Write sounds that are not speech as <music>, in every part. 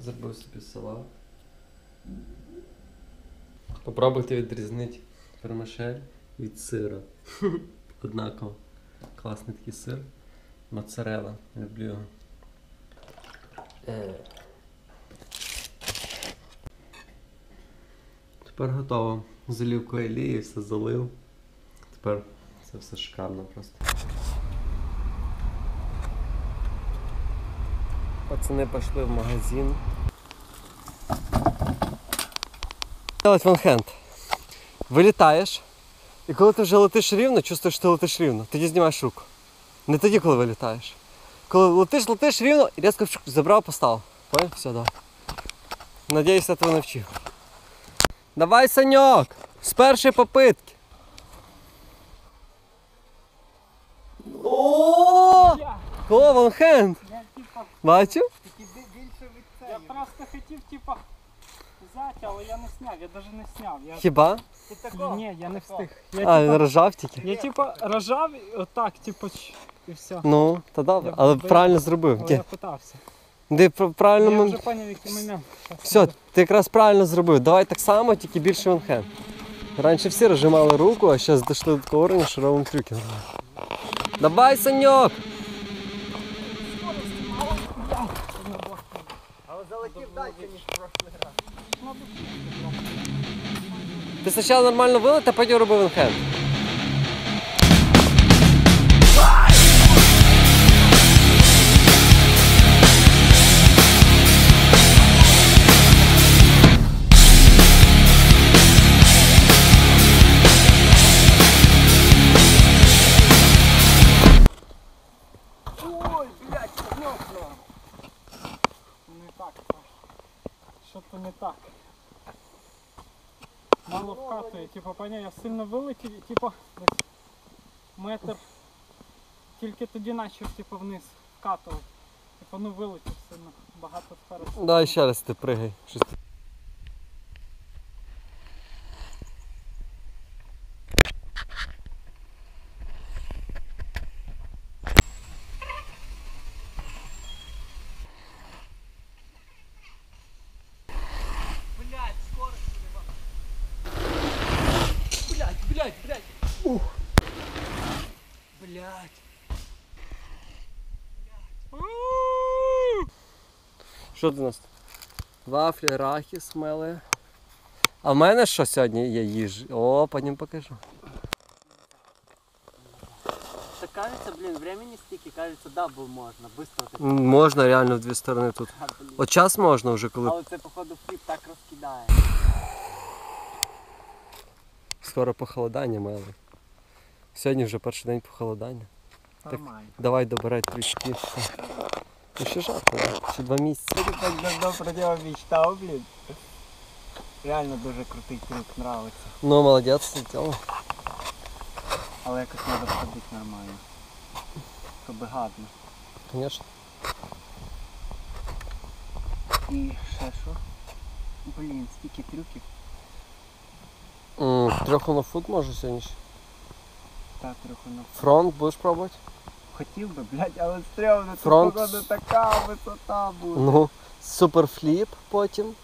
Забив собі села. Попробуйте відрізнити вермишель від сира. <laughs> Однаково. Класний такий сир. Моцарелла. Люблю його. Е. Тепер готово. З олівкою олії все залив. Тепер це все шикарно просто. Пацани пішли в магазин. Делать ванхенд. Вилітаєш, і коли ти вже летиш рівно, чувствуєш, що ти летиш рівно, тоді знімаєш руку. Не тоді, коли вилітаєш. Коли летиш, летиш рівно і різко забрав, поставив. Понял? Все, давай. Надіюсь, я тебе навчив. Давай, Саньок! З першої попитки. О! О, ванхенд! Бачив? я просто хотів типа взяти, але я не сняв, я навіть не сняв. Я... Хіба? Ні, я не встиг. Я, А, типа, рожав тільки. я типа рожав отак, типу, і все. Ну, та добре, Я але правильно зробив. Але я питався. Ти пр- правильно. Я вже поняв, який момент. Все, ти якраз правильно зробив. Давай так само, тільки більше ванхенд. Раніше всі розжимали руку, а зараз дійшли до такого уровня, що робимо трюки. Давай, Саньок! Ти спочатку нормально вилет, а потім робив ванхенд. Ой, блядь, кнопка. Не так. Що-то не так. Мало вкатує, типу, поняв, я сильно вилетів, і типу, десь метр. Тільки тоді почав типу, вниз вкатував. Типу, ну вилетів сильно. Багато вперед. Давай ще раз ти пригай. Щось ти- Блядь, скорості нема. Блядь, блядь, блядь. Ух. Блядь. Що ти у нас? Вафлі, арахіс, мели. А в мене що сьогодні є їж? О, потім покажу. Так кажется, блин, времени стільки, кажется, дабл можна, быстро так. Можна реально в дві сторони тут. А, блін. От час можна вже, коли Але це, походу, фліп так розкидає. скоро похолодання мели. Сьогодні вже перший день похолодання. Нормально. Давай добирай трючки. Ну ще жарко, ще два місяці. Я так давно про нього мечтав, блін. Реально дуже крутий трюк, нравиться. Ну, молодець, злетіло. Але якось треба сходити нормально. Щоб гадно. Звісно. І ще що? Блін, стільки трюків. М, Трьоху на фут може сьогодні ще. Так, на Фронт будеш пробувати? Хотів би, блядь, але стрьомно, це Фронт. походу така висота буде. Ну, суперфліп потім.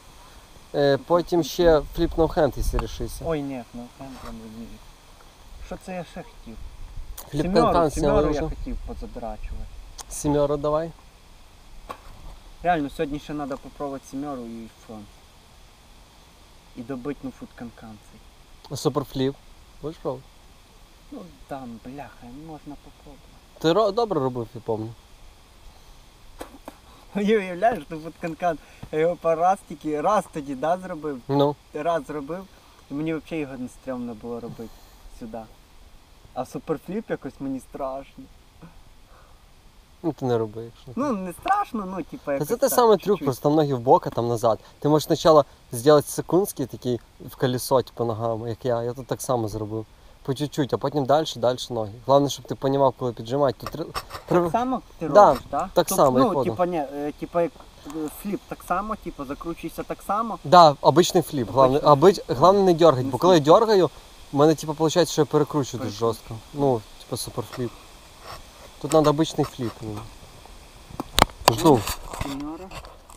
Е, потім ще фліп ноухенд, якщо рішишся. Ой, ні, ну прям прям не вірю. Що це я ще хотів? Фліп Сімеру, кантан сімеру я хотів позадрачувати. Сімеру давай. Реально, сьогодні ще треба попробувати сімеру і фронт. І добити ну фуд канканцей. А суперфліп. Будеш пробувати? Ну там, бляха, можна попробувати. Ти ро- добре робив, я пам'ятаю. Уявляєш, що фуд канкан, я його по раз тільки раз тоді да, зробив, Ну. раз зробив, і мені взагалі його не стрьомно було робити сюди. А superflip якось мені страшно. Ну ти не роби, якщо. Ну, не страшно, ну, типа, Та якось це так, самий трюк, чуть-чуть. просто ноги в бок, а там назад. Ти можеш спочатку зробити секундський такий в колесо, типу ногами, як я. Я тут так само зробив. По чуть-чуть, а потім далі, далі ноги. Головне, щоб ти розумів, коли піджимати. Тут Так само ти Да, робиш, так? так само, як Ну, воду. типа, не, е, типа, як е, flip так само, типа, закручуйся так само. Да, обичний фліп. Головне, обич... головне не дергати, Ну, бо коли я дергаю, в мене типу, виходить, що я перекручую дуже жорстко. Ну, типу суперфліп. Тут треба обичний фліп. ну. Знов. Сімьора?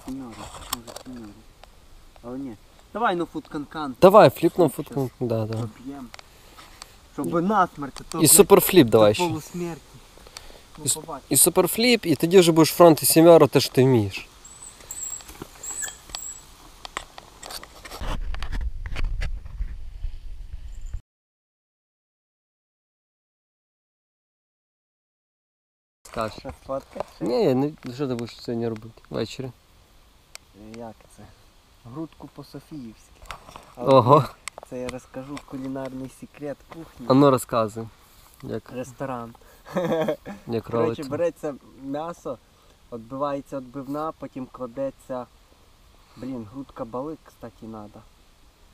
Сімьора. Може сімьора. Але ні. Давай ну футканкан. Давай, фліп на футку. Да, да. Поб'єм. Щоб насмерть, а то І блядь, суперфліп до давай ще. полусмерті. Ну, І побачиш. І суперфліп, і тоді вже будеш фронт і сімеру, те, що ти вмієш. Скажеш. Ще фоткати? Ні, не що ти будеш сьогодні робити ввечері. Е, Як це? Грудку по-софіївськи. Але Ого, Це я розкажу кулінарний секрет кухні. а ну розказуй. Як, Ресторан. <laughs> як Коротше, береться м'ясо, відбивається відбивна, потім кладеться. Блін, грудка балик, кстати, треба.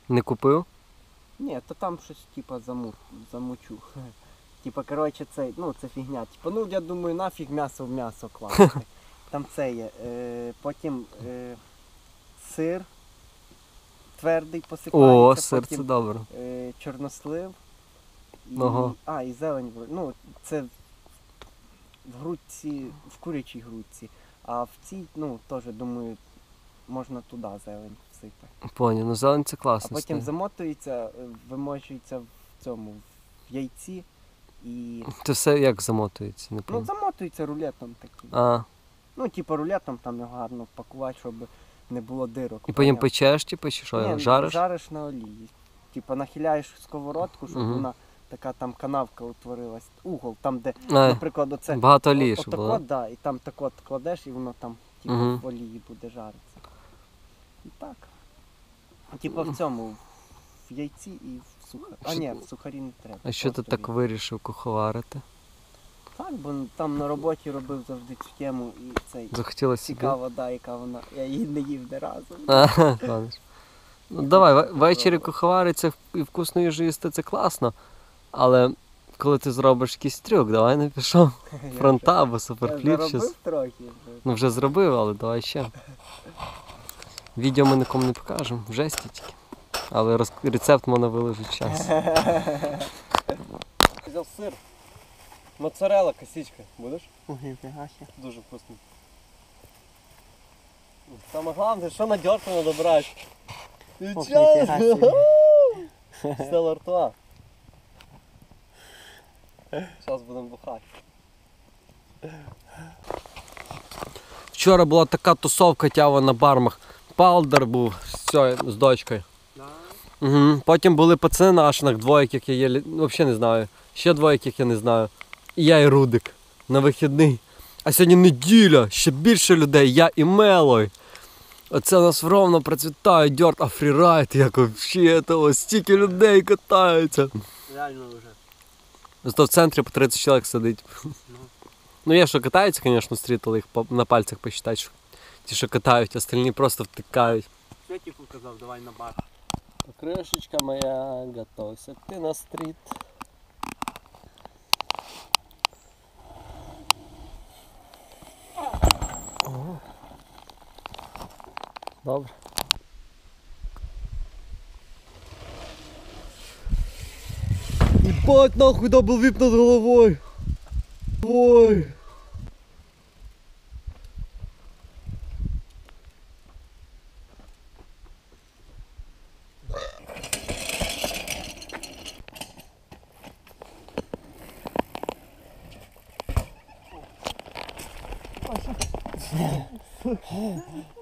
Не купив? Ні, то там щось типа заму... замучу. <laughs> Типа, коротше, це, ну, це фігня. Типа, ну я думаю, нафіг м'ясо в м'ясо класти. <laughs> Там це є. Е, потім е, сир твердий посипається, О, сир це потім добре. е, чорнослив. І, Ага. А, і зелень. Ну, це в грудці, в курячій грудці. А в цій, ну, теж думаю, можна туди зелень всипати. Поняв, ну зелень це А класно. потім стає. замотується, е, вимочується в цьому в яйці і. Це все як замотується, не Ну, замотується рулетом таким. А, Ну, типу рулетом там його гарно впакувати, щоб не було дирок. і потім поняв? печеш, типу, чи що, Ні, жариш? жариш на олії. Типа нахиляєш сковородку, щоб Мгм. вона така там канавка утворилась. Угол, там, де, А, наприклад, оце. багато олії, от, щоб отако, було. да, і там так от кладеш, і воно там типу, Мгм. в олії буде жаритися. І так. Типа в цьому, в яйці і в сухарі. А ні, в сухарі не треба. А що ти просто так вирішив куховарити? Так, бо там на роботі робив завжди цю тему і цей. Захотілося собі? Цікаво, да, яка вона. Я її не їв не разу. <laughs> Ага. Ну давай, ввечері куховариться і вкусну їжу їсти це класно. Але коли ти зробиш якийсь трюк, давай не пішов. <laughs> Фронта або заробив щось. Ну вже зробив, але давай ще. Відео ми нікому не покажемо, в жесті тільки. Але роз... рецепт можна виложити час. <laughs> Взяв сир. Моцарела, косичка. Будеш? Ой, ніфіга. Дуже вкусно. Саме головне, що. Ох, ніфіга собі. Стелла ртуа. Зараз будемо бухати. Вчора була така тусовка тява на бармах. Палдер був з, цією- з дочкою. Угу. Потім були пацани на ашинах, двоє, яких я єлі... ну, взагалі не знаю. Ще двоє, яких я не знаю. І я і Рудик на вихідний. А сьогодні неділя, ще більше людей, я і Мелой. Оце у нас ровно процвітає дьорт, а фрірайд, як взагалі, того, стільки людей катаються. Реально вже. Зато в центрі по 30 чоловік сидить. Ну є, що катаються, звісно, стріт, але їх на пальцях посчитати, що ті, що катають, остальні просто втикають. Що типу казав, давай на бар. Крышечка моя, готовься ты на стрит. Добре. Ебать нахуй да был вип над головой. Ой. Oh,